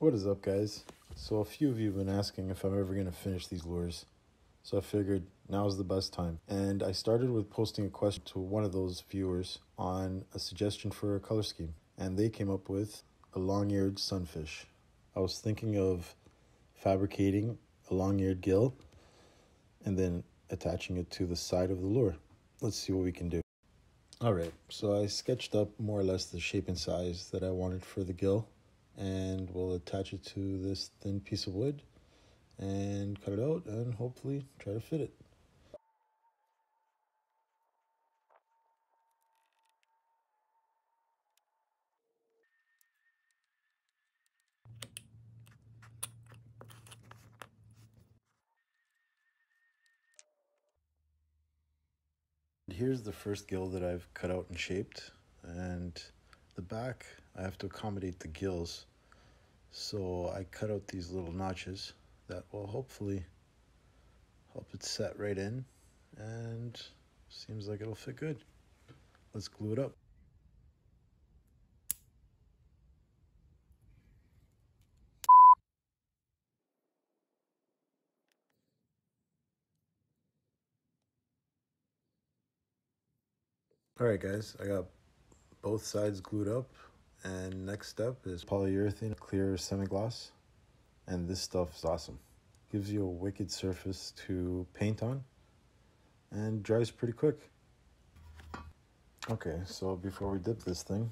What is up, guys? So, a few of you have been asking if I'm ever going to finish these lures. So, I figured now is the best time. And I started with posting a question to one of those viewers on a suggestion for a color scheme. And they came up with a long eared sunfish. I was thinking of fabricating a long eared gill and then attaching it to the side of the lure. Let's see what we can do. All right, so I sketched up more or less the shape and size that I wanted for the gill and we'll attach it to this thin piece of wood and cut it out and hopefully try to fit it. Here's the first gill that I've cut out and shaped and the back I have to accommodate the gills so I cut out these little notches that will hopefully help it set right in and seems like it'll fit good. Let's glue it up. All right, guys, I got both sides glued up and next up is polyurethane clear semi-gloss. And this stuff is awesome. Gives you a wicked surface to paint on and dries pretty quick. Okay, so before we dip this thing,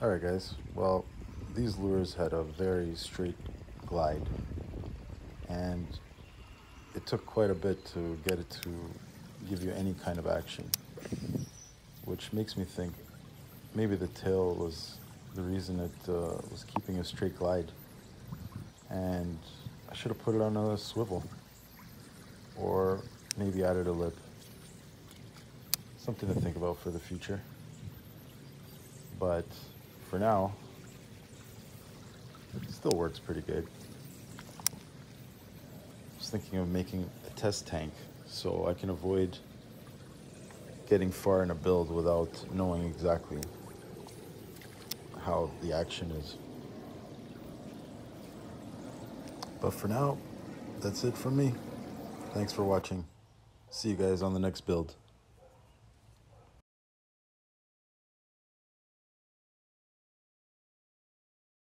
All right, guys. Well, these lures had a very straight glide, and it took quite a bit to get it to give you any kind of action, which makes me think maybe the tail was the reason it uh, was keeping a straight glide. And I should have put it on a swivel or maybe added a lip. Something to think about for the future. But for now, it still works pretty good. I was thinking of making a test tank so I can avoid getting far in a build without knowing exactly how the action is. But for now, that's it from me. Thanks for watching. See you guys on the next build.